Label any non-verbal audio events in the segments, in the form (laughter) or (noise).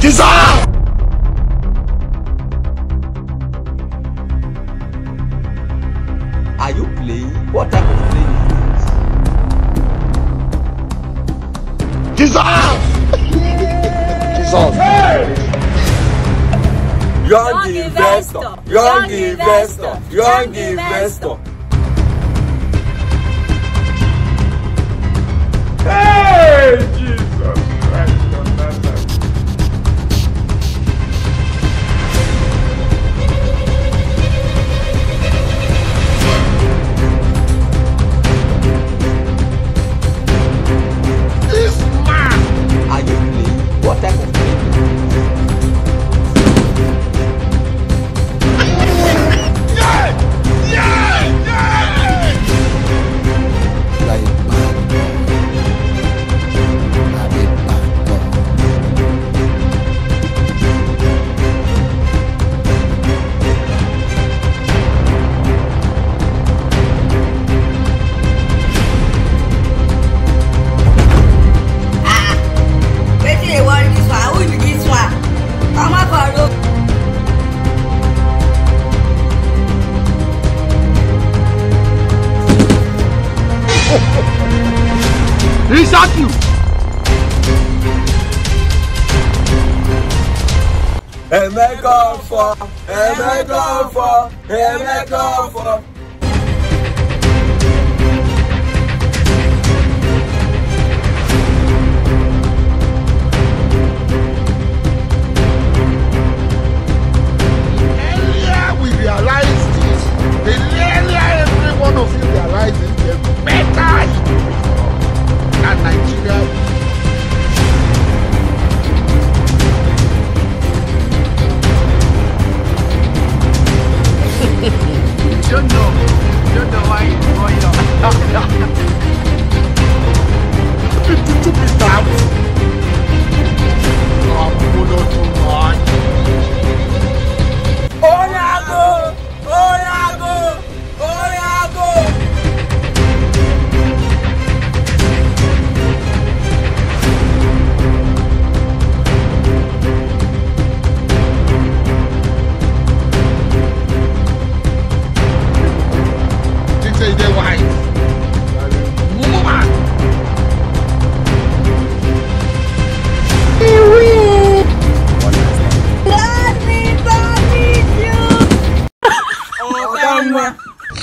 Jesus! Are you playing? What type of playing is Jesus! Jesus! (laughs) Young investor, young investor, young investor. Hey, Reset you! Emeka ọfọ, Emeka ọfọ, Emeka ọfọ. Don't know. Don't know why it's going on. to be that. Oh,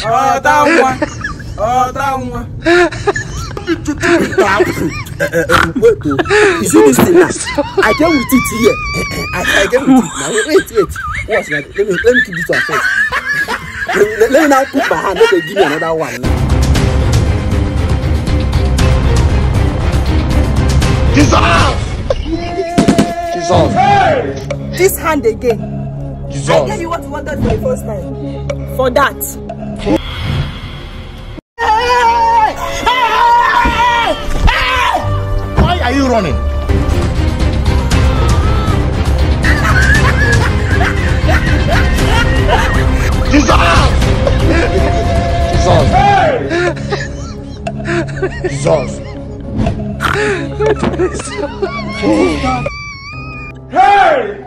Ọ̀tá nwa! Ọ̀tá nwa! Wait o, you see this thing now? I get with it here. I, I get with it now. Wait, wait. Watch. Let me let me keep this one first. Let, let me now put my hand. Let me give me another one. Jesus! Jesus! This hand again. I Jesus! gave you what you wanted for the first time. For that. running. She's off! She's off! She's off! Hey!